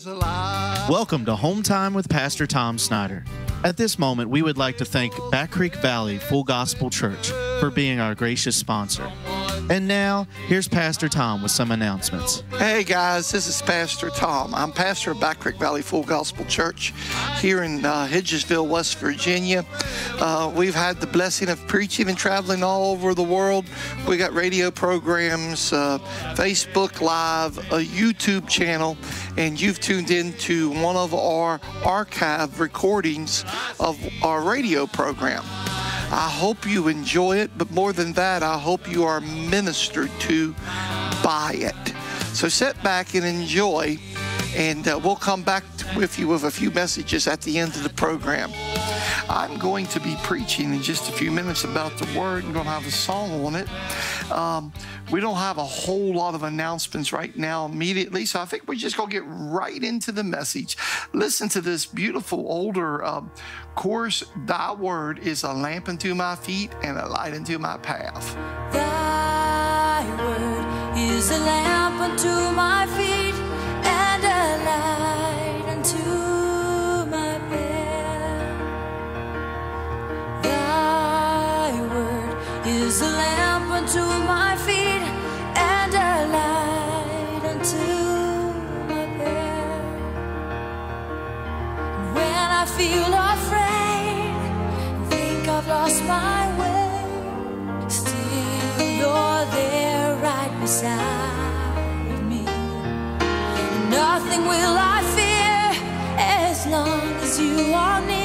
is alive. Welcome to Home Time with Pastor Tom Snyder. At this moment, we would like to thank Back Creek Valley Full Gospel Church for being our gracious sponsor. And now, here's Pastor Tom with some announcements. Hey guys, this is Pastor Tom. I'm pastor of Back Creek Valley Full Gospel Church here in uh, Hedgesville, West Virginia. Uh, we've had the blessing of preaching and traveling all over the world. We got radio programs, uh, Facebook Live, a YouTube channel, and you've tuned into one of our archive recordings of our radio program. I hope you enjoy it, but more than that, I hope you are ministered to by it. So sit back and enjoy, and uh, we'll come back with you with a few messages at the end of the program. I'm going to be preaching in just a few minutes about the Word. I'm going to have a song on it. Um, we don't have a whole lot of announcements right now immediately, so I think we're just going to get right into the message. Listen to this beautiful older um, chorus Thy Word is a lamp unto my feet and a light unto my path. Thy word is a lamp unto my feet I feel afraid, think I've lost my way. Still, you're there right beside me. Nothing will I fear as long as you are near.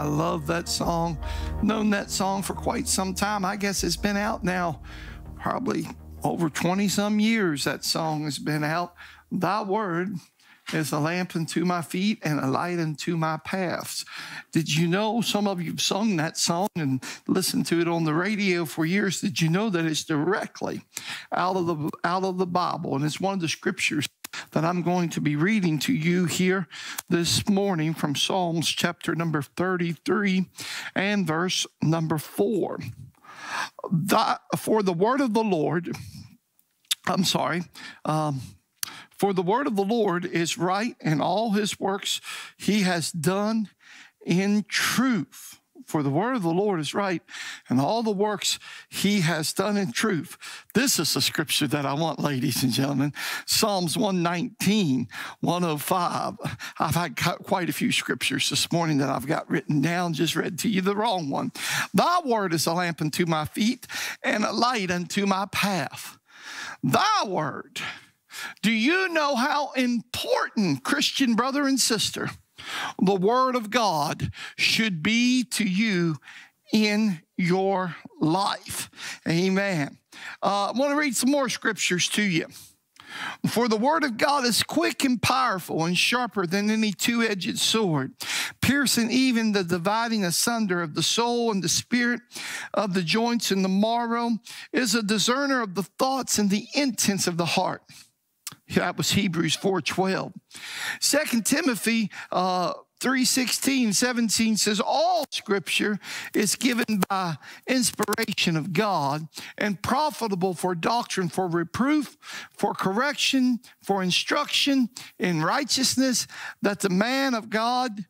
I love that song. Known that song for quite some time. I guess it's been out now probably over 20 some years. That song has been out. Thy word is a lamp unto my feet and a light unto my paths. Did you know some of you have sung that song and listened to it on the radio for years? Did you know that it's directly out of the out of the Bible and it's one of the scriptures that I'm going to be reading to you here this morning from Psalms chapter number 33 and verse number 4. Thy, for the word of the Lord, I'm sorry, um, for the word of the Lord is right, and all his works he has done in truth. For the word of the Lord is right, and all the works he has done in truth. This is the scripture that I want, ladies and gentlemen. Psalms 119, 105. I've had quite a few scriptures this morning that I've got written down, just read to you the wrong one. Thy word is a lamp unto my feet and a light unto my path. Thy word. Do you know how important, Christian brother and sister, the Word of God should be to you in your life. Amen. Uh, I want to read some more scriptures to you. For the word of God is quick and powerful and sharper than any two edged sword, piercing even the dividing asunder of the soul and the spirit of the joints and the marrow, is a discerner of the thoughts and the intents of the heart. That was Hebrews 4.12. Second Timothy uh, 3.16, 17 says, All scripture is given by inspiration of God and profitable for doctrine, for reproof, for correction, for instruction in righteousness, that the man of God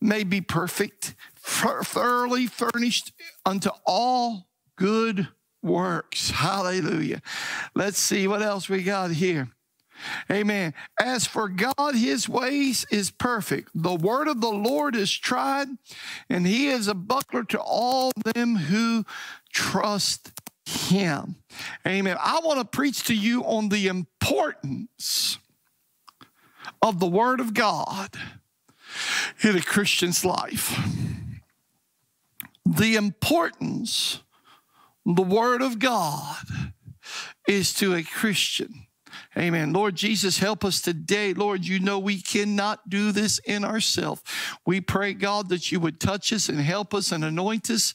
may be perfect, thoroughly furnished unto all good works. Hallelujah. Let's see what else we got here. Amen. As for God, his ways is perfect. The word of the Lord is tried, and he is a buckler to all them who trust him. Amen. I want to preach to you on the importance of the word of God in a Christian's life. The importance the word of God is to a Christian. Amen. Lord Jesus, help us today. Lord, you know we cannot do this in ourselves. We pray, God, that you would touch us and help us and anoint us.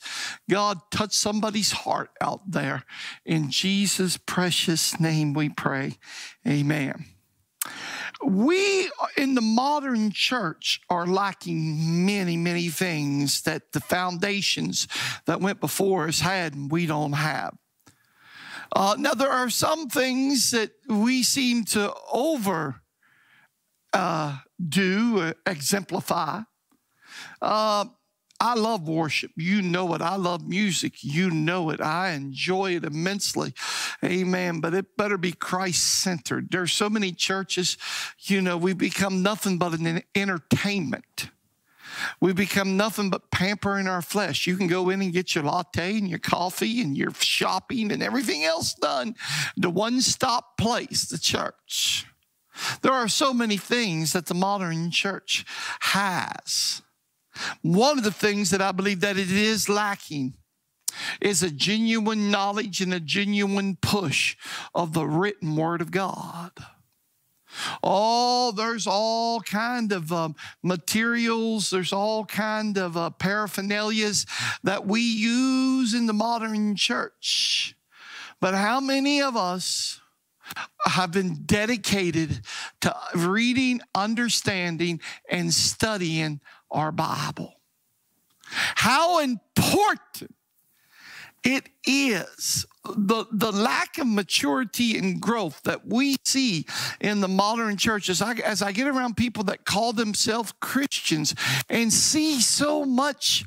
God, touch somebody's heart out there. In Jesus' precious name we pray. Amen. We in the modern church are lacking many, many things that the foundations that went before us had and we don't have. Uh, now, there are some things that we seem to over uh, do, uh, exemplify. Uh, I love worship. You know it. I love music. You know it. I enjoy it immensely. Amen. But it better be Christ centered. There's so many churches, you know, we become nothing but an entertainment. We become nothing but pampering our flesh. You can go in and get your latte and your coffee and your shopping and everything else done. The one stop place, the church. There are so many things that the modern church has. One of the things that I believe that it is lacking is a genuine knowledge and a genuine push of the written word of God. Oh, there's all kind of um, materials. There's all kind of uh, paraphernalias that we use in the modern church. But how many of us have been dedicated to reading, understanding, and studying our Bible? How important it is the, the lack of maturity and growth that we see in the modern church as I, as I get around people that call themselves Christians and see so much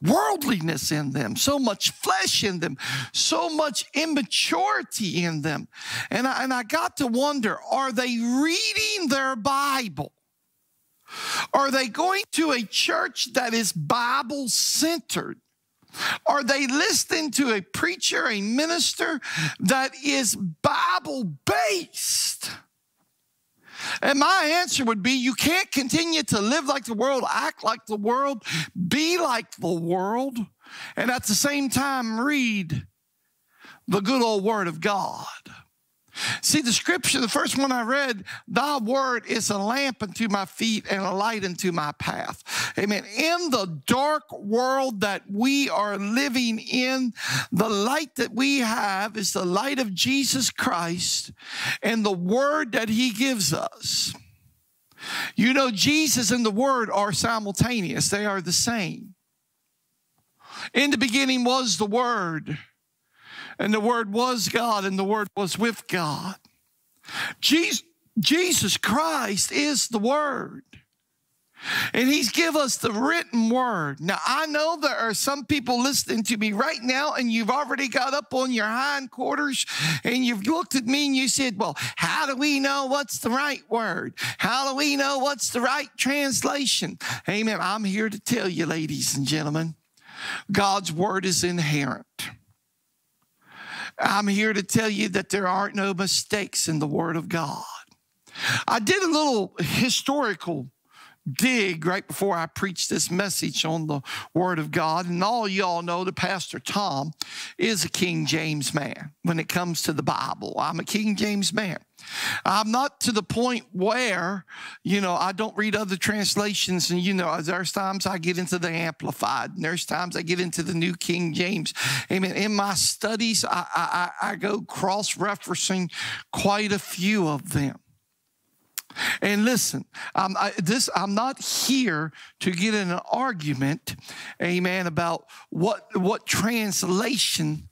worldliness in them, so much flesh in them, so much immaturity in them. And I, and I got to wonder are they reading their Bible? Are they going to a church that is Bible centered? Are they listening to a preacher, a minister that is Bible based? And my answer would be you can't continue to live like the world, act like the world, be like the world, and at the same time read the good old Word of God. See, the scripture, the first one I read, thy word is a lamp unto my feet and a light unto my path. Amen. In the dark world that we are living in, the light that we have is the light of Jesus Christ and the word that he gives us. You know, Jesus and the word are simultaneous, they are the same. In the beginning was the word and the Word was God, and the Word was with God. Jesus, Jesus Christ is the Word. And he's give us the written word. Now, I know there are some people listening to me right now, and you've already got up on your hindquarters and you've looked at me and you said, Well, how do we know what's the right word? How do we know what's the right translation? Amen. I'm here to tell you, ladies and gentlemen, God's word is inherent. I'm here to tell you that there aren't no mistakes in the word of God. I did a little historical dig right before I preached this message on the Word of God. And all y'all know that Pastor Tom is a King James man when it comes to the Bible. I'm a King James man. I'm not to the point where, you know, I don't read other translations. And, you know, there's times I get into the Amplified, and there's times I get into the New King James. Amen. In my studies, I, I, I go cross referencing quite a few of them. And listen, I'm, I, this, I'm not here to get in an argument, amen, about what, what translation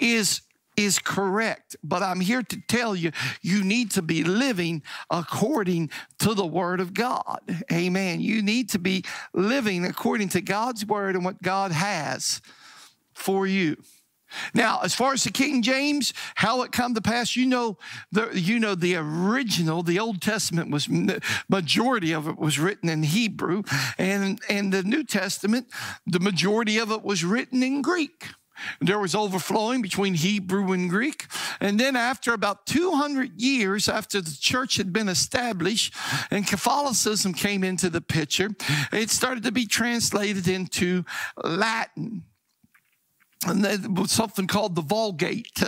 is is correct. But I'm here to tell you, you need to be living according to the Word of God. Amen. You need to be living according to God's Word and what God has for you. Now, as far as the King James, how it come to pass, you know, the, you know, the original, the Old Testament was majority of it was written in Hebrew, and and the New Testament, the majority of it was written in Greek. There was overflowing between Hebrew and Greek. And then, after about 200 years after the church had been established and Catholicism came into the picture, it started to be translated into Latin something called the Vulgate,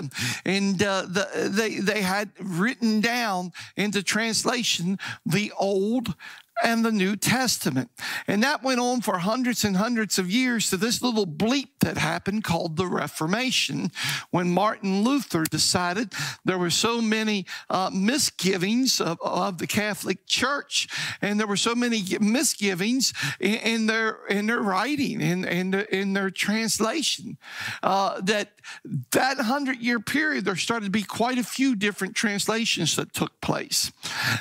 and uh, the, they they had written down into translation the Old and the New Testament. And that went on for hundreds and hundreds of years to this little bleep that happened called the Reformation when Martin Luther decided there were so many uh, misgivings of, of, the Catholic Church and there were so many misgivings in, in their in their writing in, in, in their translation uh, that that hundred year period there started to be quite a few different translations that took place.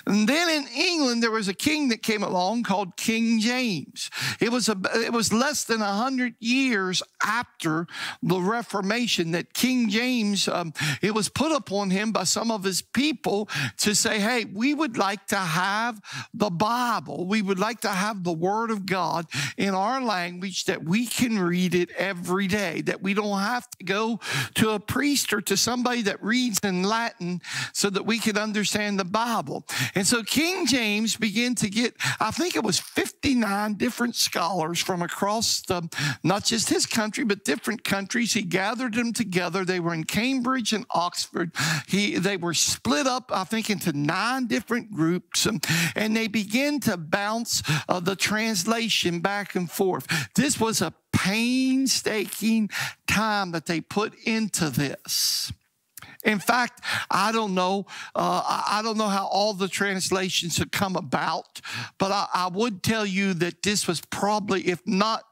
And then in England there was a king that came along called King James. It was a, it was less than a hundred years after the Reformation that King James um, it was put upon him by some of his people to say, "Hey, we would like to have the Bible. We would like to have the Word of God in our language that we can read it every day. That we don't have to go to a priest or to somebody that reads in Latin so that we can understand the Bible." And so King James began to get I think it was 59 different scholars from across the, not just his country, but different countries. He gathered them together. They were in Cambridge and Oxford. He, they were split up, I think, into nine different groups, and, and they began to bounce uh, the translation back and forth. This was a painstaking time that they put into this. In fact, I don't know. Uh, I don't know how all the translations have come about, but I, I would tell you that this was probably, if not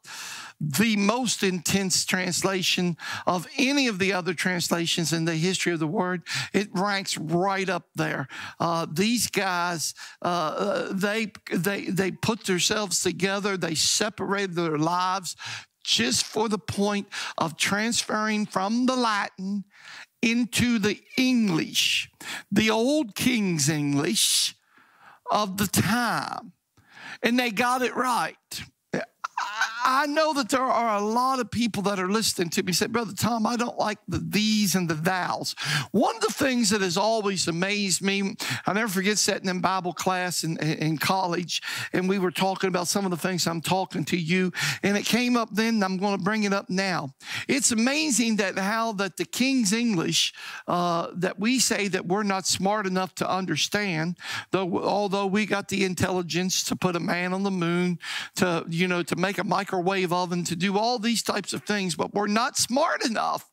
the most intense translation of any of the other translations in the history of the word. It ranks right up there. Uh, these guys, uh, they they they put themselves together. They separated their lives just for the point of transferring from the Latin into the English, the old King's English of the time. And they got it right. I know that there are a lot of people that are listening to me say, Brother Tom, I don't like the these and the thous. One of the things that has always amazed me, I never forget sitting in Bible class in, in college, and we were talking about some of the things I'm talking to you, and it came up then, I'm going to bring it up now. It's amazing that how that the King's English uh, that we say that we're not smart enough to understand, though although we got the intelligence to put a man on the moon, to you know, to make a microwave oven, to do all these types of things, but we're not smart enough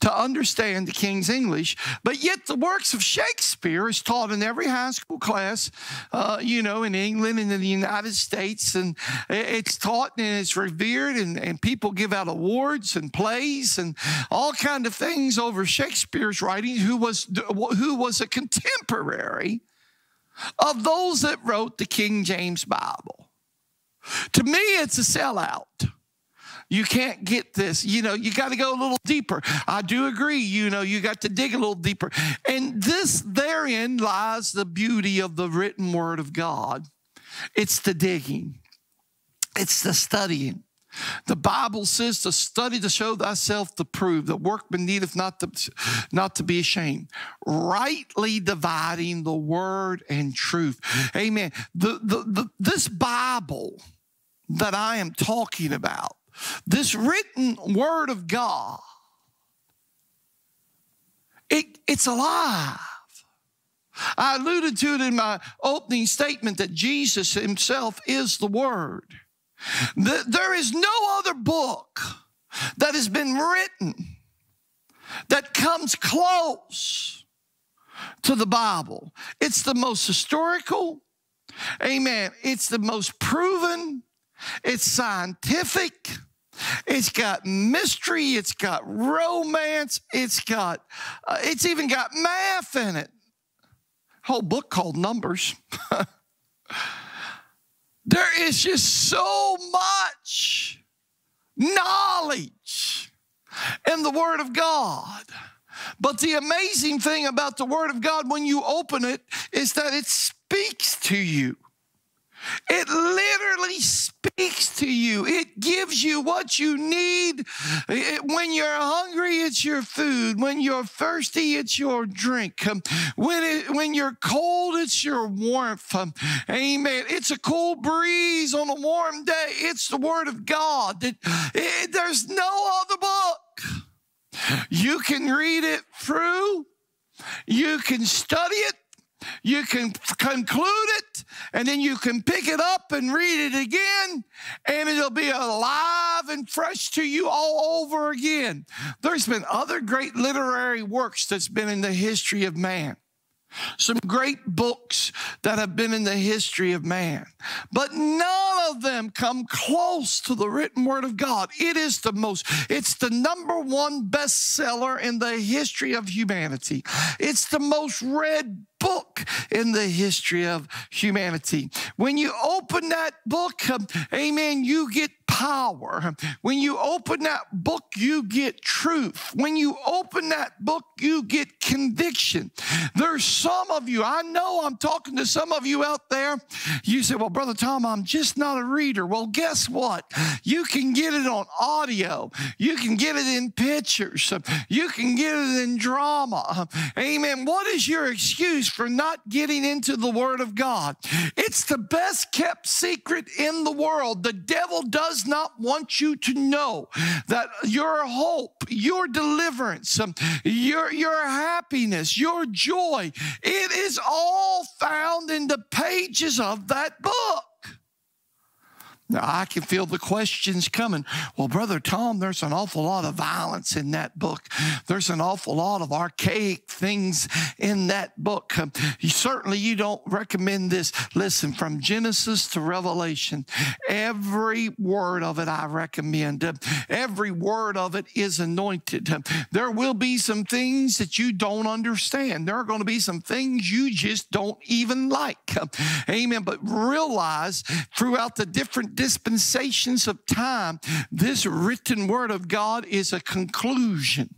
to understand the King's English. But yet, the works of Shakespeare is taught in every high school class, uh, you know, in England and in the United States. And it's taught and it's revered, and, and people give out awards and plays and all kind of things over Shakespeare's writings, who was, who was a contemporary of those that wrote the King James Bible. To me, it's a sellout. You can't get this. You know, you got to go a little deeper. I do agree. You know, you got to dig a little deeper. And this, therein lies the beauty of the written word of God. It's the digging, it's the studying. The Bible says to study to show thyself to prove that workman needeth not to, not to be ashamed. Rightly dividing the word and truth. Amen. The, the, the, this Bible that I am talking about, this written word of God, it, it's alive. I alluded to it in my opening statement that Jesus himself is the Word. There is no other book that has been written that comes close to the Bible. It's the most historical, amen. It's the most proven, it's scientific. It's got mystery. It's got romance. It's got, uh, it's even got math in it. Whole book called Numbers. there is just so much knowledge in the Word of God. But the amazing thing about the Word of God when you open it is that it speaks to you. It literally speaks to you. It gives you what you need. It, when you're hungry, it's your food. When you're thirsty, it's your drink. Um, when, it, when you're cold, it's your warmth. Um, amen. It's a cool breeze on a warm day. It's the Word of God. It, there's no other book. You can read it through. You can study it you can conclude it and then you can pick it up and read it again and it'll be alive and fresh to you all over again. There's been other great literary works that's been in the history of man. Some great books that have been in the history of man, but none of them come close to the written word of God. It is the most, it's the number one bestseller in the history of humanity. It's the most read book in the history of humanity. When you open that book, um, amen, you get power. When you open that book, you get truth. When you open that book, you get conviction. There's some of you, I know I'm talking to some of you out there. You say, Well, Brother Tom, I'm just not a reader. Well, guess what? You can get it on audio, you can get it in pictures, you can get it in drama. Amen. What is your excuse for not getting into the Word of God? It's the best kept secret in the world. The devil does not want you to know that your hope, your deliverance, your, your happiness, your joy, it is all found in the pages of that book. Now, I can feel the questions coming. Well, Brother Tom, there's an awful lot of violence in that book. There's an awful lot of archaic things in that book. Um, you, certainly, you don't recommend this. Listen, from Genesis to Revelation, every word of it I recommend. Uh, every word of it is anointed. Uh, there will be some things that you don't understand. There are going to be some things you just don't even like. Amen. But realize throughout the different dispensations of time, this written word of God is a conclusion.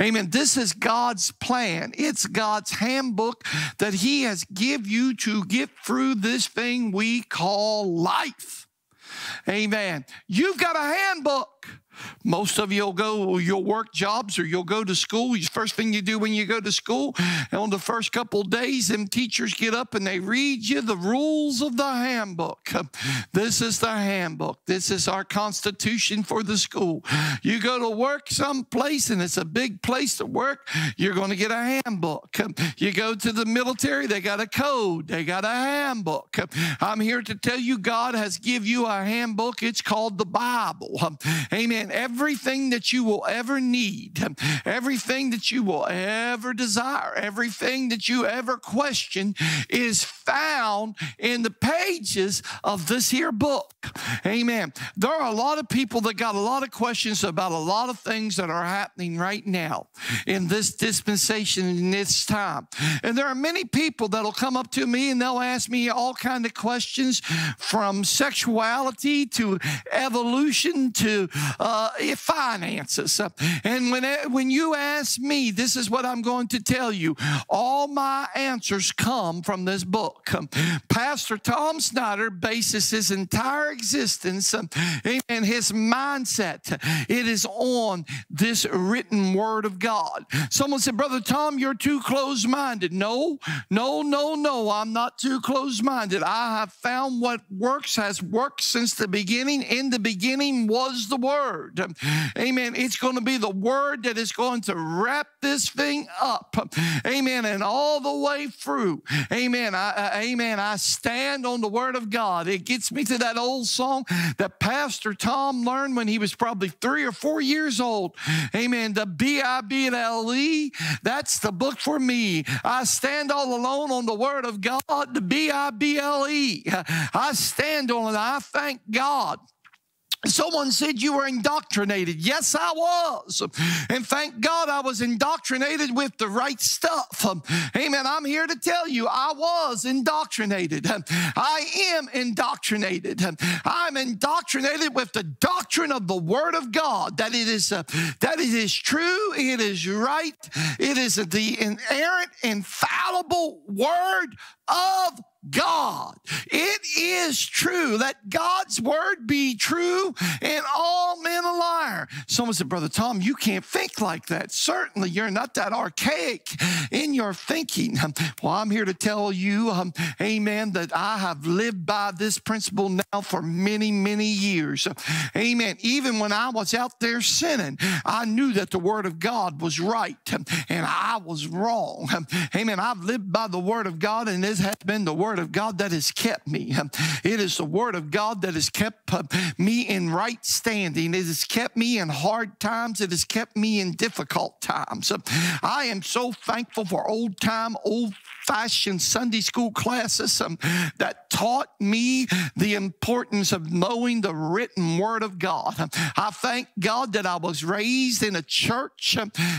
Amen. This is God's plan. It's God's handbook that He has give you to get through this thing we call life. Amen. You've got a handbook. Most of you'll go, you'll work jobs or you'll go to school. First thing you do when you go to school, on the first couple days, them teachers get up and they read you the rules of the handbook. This is the handbook. This is our constitution for the school. You go to work someplace and it's a big place to work, you're going to get a handbook. You go to the military, they got a code, they got a handbook. I'm here to tell you God has give you a handbook. It's called the Bible. Amen Everything that you will ever need, everything that you will ever desire, everything that you ever question is found in the pages of this here book. Amen. There are a lot of people that got a lot of questions about a lot of things that are happening right now in this dispensation in this time. And there are many people that'll come up to me and they'll ask me all kind of questions from sexuality to evolution to uh, Uh, finances. And when, when you ask me, this is what I'm going to tell you. All my answers come from this book. Pastor Tom Snyder bases his entire existence and his mindset. It is on this written word of God. Someone said, Brother Tom, you're too close minded. No, no, no, no, I'm not too close minded. I have found what works has worked since the beginning. In the beginning was the word. Amen. It's going to be the word that is going to wrap this thing up. Amen. And all the way through. Amen. I, amen. I stand on the word of God. It gets me to that old song that Pastor Tom learned when he was probably three or four years old. Amen. The B I B L E. That's the book for me. I stand all alone on the word of God. The B I B L E. I stand on it. I thank God Someone said you were indoctrinated. Yes, I was. And thank God I was indoctrinated with the right stuff. Amen. I'm here to tell you I was indoctrinated. I am indoctrinated. I'm indoctrinated with the doctrine of the Word of God that it is uh, that it is true, it is right, it is the inerrant, infallible Word of God. It is true. Let God's word be true and all men a liar. Someone said, Brother Tom, you can't think like that. Certainly, you're not that archaic in your thinking. Well, I'm here to tell you, um, amen, that I have lived by this principle now for many, many years. Amen. Even when I was out there sinning, I knew that the word of God was right and I was wrong. Amen. I've lived by the word of God and this has been the word of God that has kept me. It is the word of God that has kept uh, me in right standing. It has kept me in hard times. It has kept me in difficult times. I am so thankful for old time, old fashioned Sunday school classes that taught me the importance of knowing the written word of God. I thank God that I was raised in a church,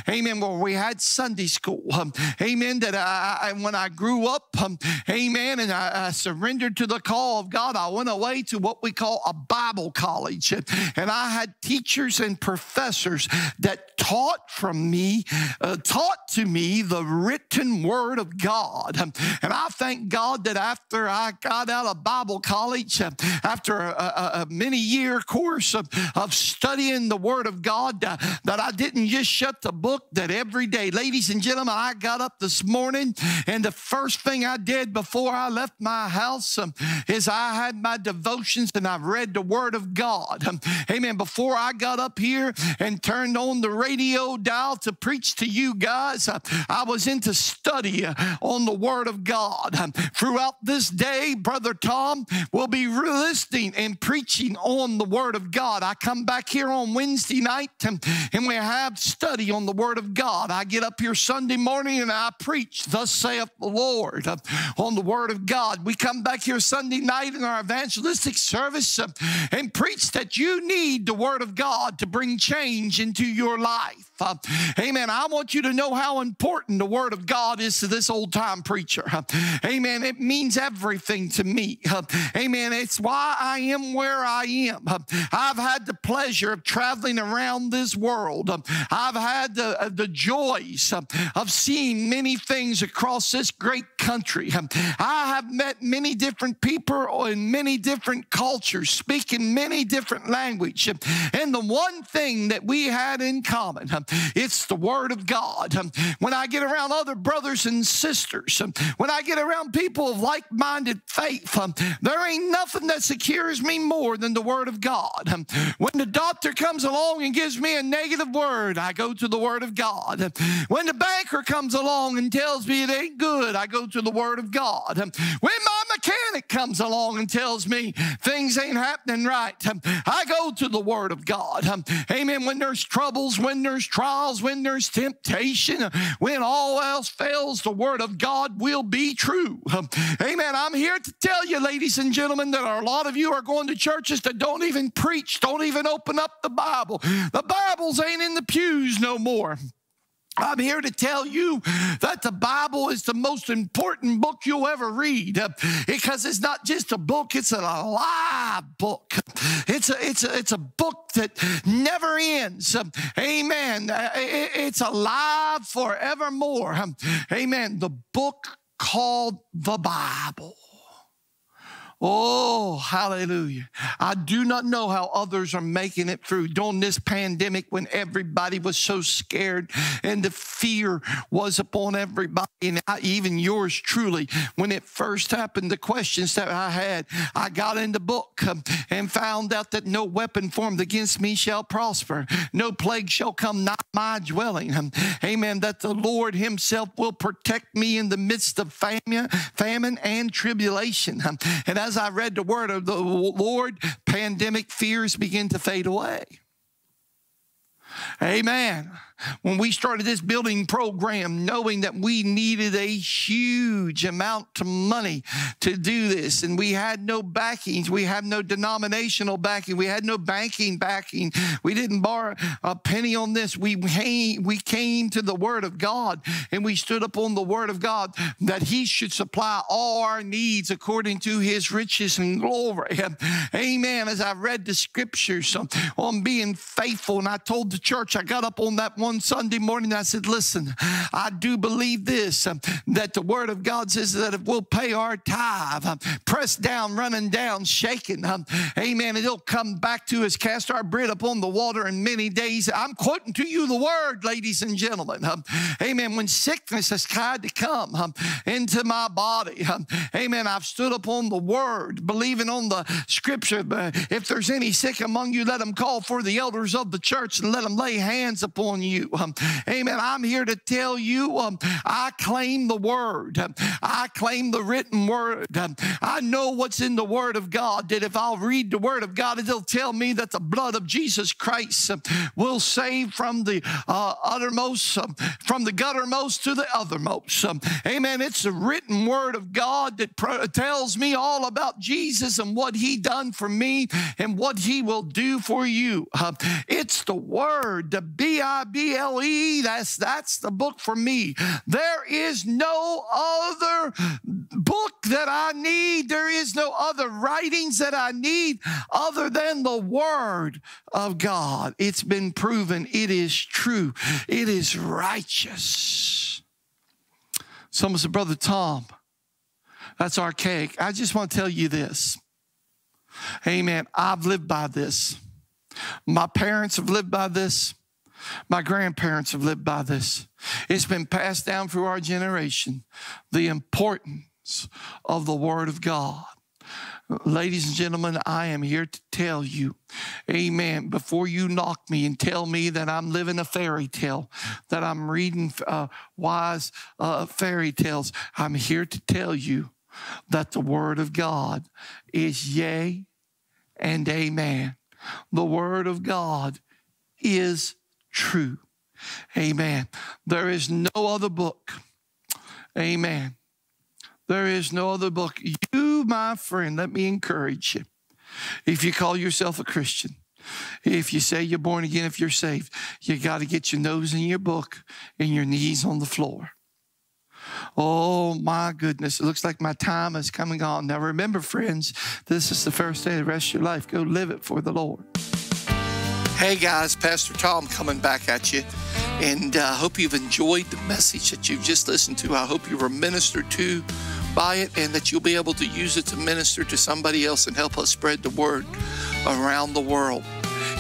amen, where we had Sunday school. Amen. That I, when I grew up, amen, and I, I, surrendered to the call of God, I went away to what we call a Bible college. And I had teachers and professors that taught from me, uh, taught to me the written word of God. God. And I thank God that after I got out of Bible college, after a, a, a many year course of, of studying the Word of God, uh, that I didn't just shut the book, that every day, ladies and gentlemen, I got up this morning and the first thing I did before I left my house um, is I had my devotions and I read the Word of God. Um, amen. Before I got up here and turned on the radio dial to preach to you guys, uh, I was into study uh, on the Word of God. Throughout this day, Brother Tom will be listening and preaching on the Word of God. I come back here on Wednesday night and, and we have study on the Word of God. I get up here Sunday morning and I preach, Thus saith the Lord, on the Word of God. We come back here Sunday night in our evangelistic service and preach that you need the Word of God to bring change into your life. Amen. I want you to know how important the Word of God is to this old time preacher. Amen. It means everything to me. Amen. It's why I am where I am. I've had the pleasure of traveling around this world. I've had the, the joys of seeing many things across this great country. I have met many different people in many different cultures, speaking many different languages. And the one thing that we had in common, it's the Word of God. When I get around other brothers and sisters, when I get around people of like minded faith, there ain't nothing that secures me more than the Word of God. When the doctor comes along and gives me a negative word, I go to the Word of God. When the banker comes along and tells me it ain't good, I go to the Word of God. When my mechanic comes along and tells me things ain't happening right, I go to the Word of God. Amen. When there's troubles, when there's trials, when there's temptation, when all else fails, the Word of God will be true. Amen. I'm here to tell you, ladies and gentlemen, that a lot of you are going to churches that don't even preach, don't even open up the Bible. The Bibles ain't in the pews no more. I'm here to tell you that the Bible is the most important book you'll ever read because it's not just a book, it's an alive book. It's a, it's a, it's a book that never ends. Amen. It's alive forevermore. Amen. The book called the Bible. Oh, hallelujah. I do not know how others are making it through during this pandemic when everybody was so scared and the fear was upon everybody, and I, even yours truly. When it first happened, the questions that I had, I got in the book um, and found out that no weapon formed against me shall prosper, no plague shall come not my dwelling. Um, amen. That the Lord Himself will protect me in the midst of famine, famine and tribulation. Um, and as I read the word of the Lord, pandemic fears begin to fade away. Amen when we started this building program, knowing that we needed a huge amount of money to do this, and we had no backings, we had no denominational backing, we had no banking backing, we didn't borrow a penny on this. We came, we came to the Word of God and we stood up on the Word of God that He should supply all our needs according to His riches and glory. Amen. As I read the scriptures on being faithful, and I told the church, I got up on that one one Sunday morning, I said, Listen, I do believe this um, that the Word of God says that if we'll pay our tithe, um, pressed down, running down, shaking, um, amen, it'll come back to us, cast our bread upon the water in many days. I'm quoting to you the Word, ladies and gentlemen. Amen. When sickness has tried to come into my body, amen, I've stood upon the Word, believing on the Scripture. If there's any sick among you, let them call for the elders of the church and let them lay hands upon you you. Um, amen. I'm here to tell you um, I claim the word, um, I claim the written word. Um, I know what's in the word of God, that if I'll read the word of God, it'll tell me that the blood of Jesus Christ um, will save from the uh, uttermost, from the guttermost to the othermost. amen. It's the written word of God that tells me all about Jesus and what he done for me and what he will do for you. Uh, it's the word, the B I B B-L-E, that's, that's the book for me. There is no other book that I need. There is no other writings that I need other than the Word of God. It's been proven. It is true. It is righteous. Someone said, Brother Tom, that's archaic. I just want to tell you this. Amen. I've lived by this. My parents have lived by this. My grandparents have lived by this. It's been passed down through our generation. The importance of the Word of God. Ladies and gentlemen, I am here to tell you, amen, before you knock me and tell me that I'm living a fairy tale, that I'm reading uh, wise uh, fairy tales, I'm here to tell you that the Word of God is yea and amen. The Word of God is true. Amen. There is no other book. Amen. There is no other book. You, my friend, let me encourage you. If you call yourself a Christian, if you say you're born again, if you're saved, you got to get your nose in your book and your knees on the floor. Oh my goodness, it looks like my time is coming on. Now remember, friends, this is the first day of the rest of your life. Go live it for the Lord. Hey guys, Pastor Tom coming back at you. And I uh, hope you've enjoyed the message that you've just listened to. I hope you were ministered to by it and that you'll be able to use it to minister to somebody else and help us spread the word around the world.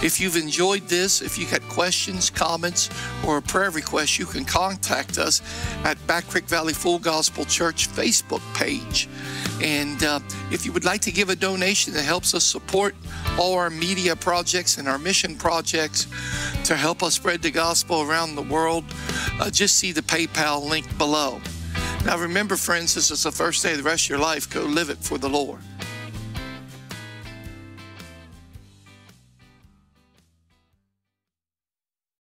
If you've enjoyed this, if you got questions, comments, or a prayer request, you can contact us at Back Creek Valley Full Gospel Church Facebook page. And uh, if you would like to give a donation that helps us support all our media projects and our mission projects to help us spread the gospel around the world, uh, just see the PayPal link below. Now remember, friends, this is the first day of the rest of your life. Go live it for the Lord.